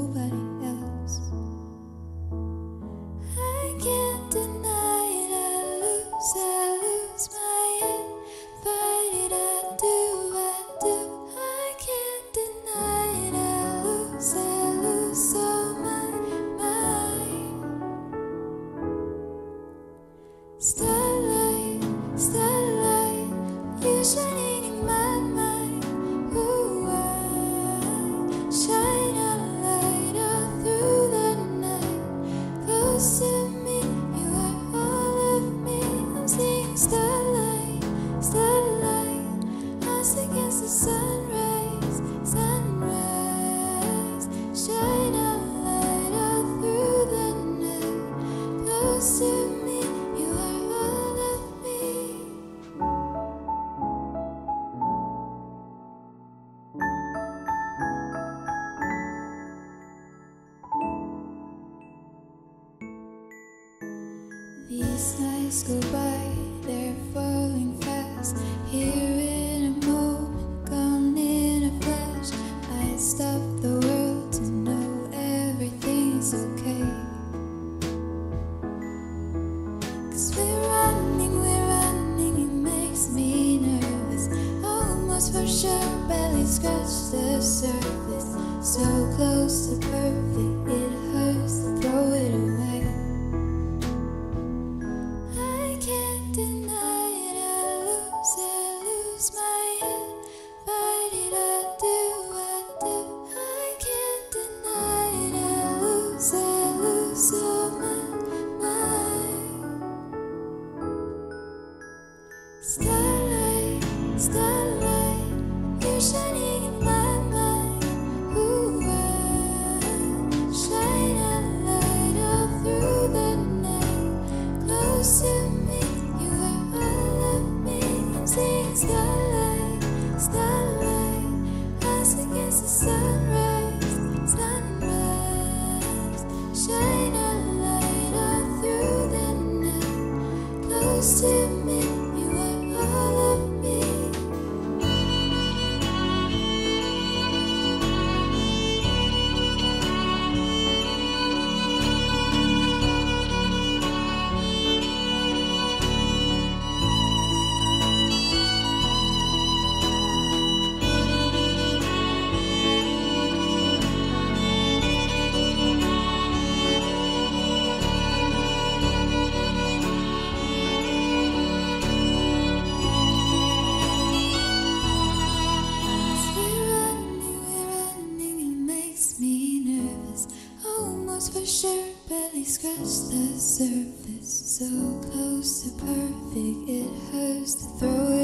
nobody else. I can't deny it, I lose, I lose my head. Fight it, I do, I do. I can't deny it, I lose, I lose so my mind. Stop These nights go by, they're falling fast. Here for sure barely scratched the surface. So close to perfect, it hurts to throw it.